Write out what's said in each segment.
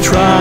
try.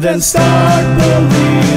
then start believing.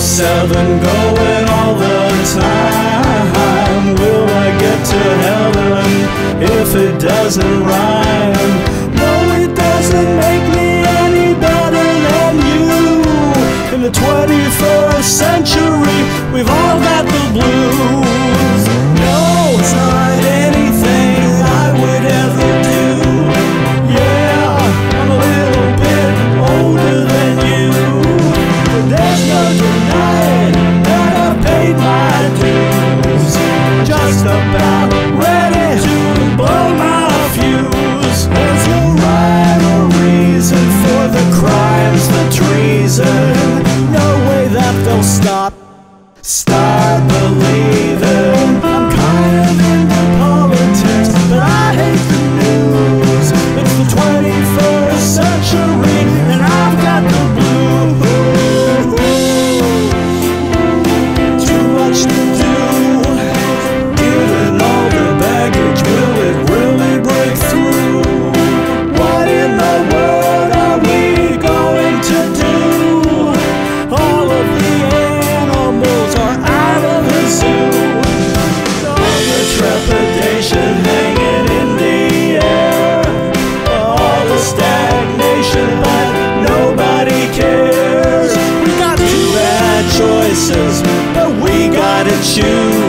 seven going all the time. Will I get to heaven if it doesn't rhyme? No, it doesn't make me any better than you in the 21st century. About. solution, but nobody cares. We got two bad choices, but we gotta choose.